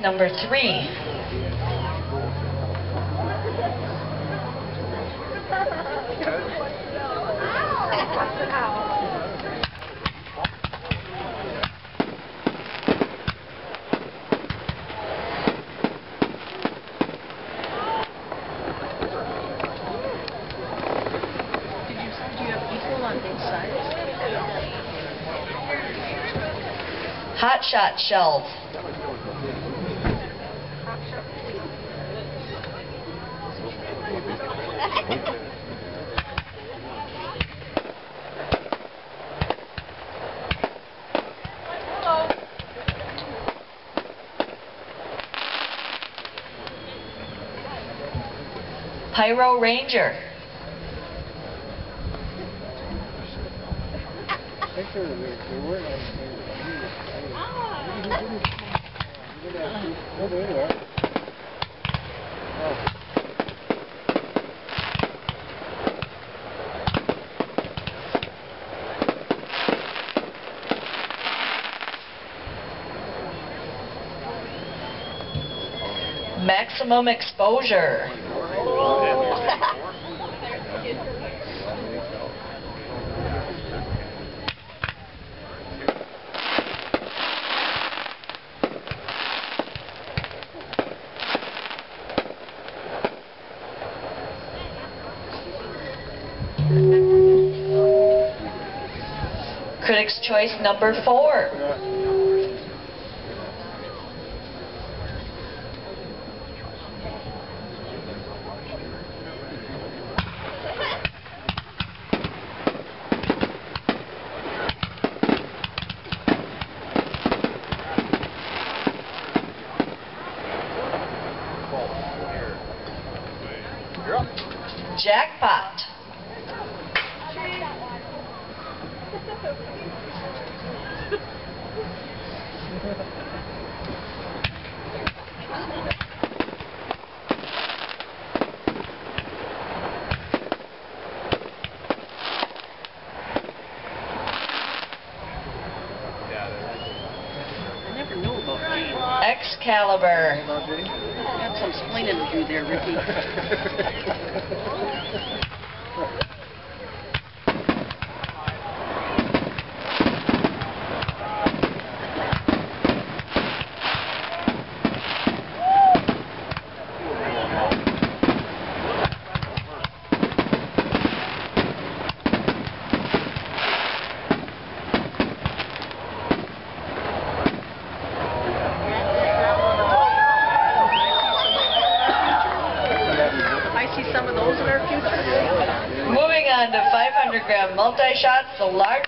Number three. Did you, do you have equal on both sides? Hot shot shells. Pyro Ranger. Maximum exposure. Critics' Choice number four. Jackpot. I never knew about Jane. Excalibur. Got some explaining to do there, Ricky. some of those in our future, Moving on to 500 gram multi-shots, the large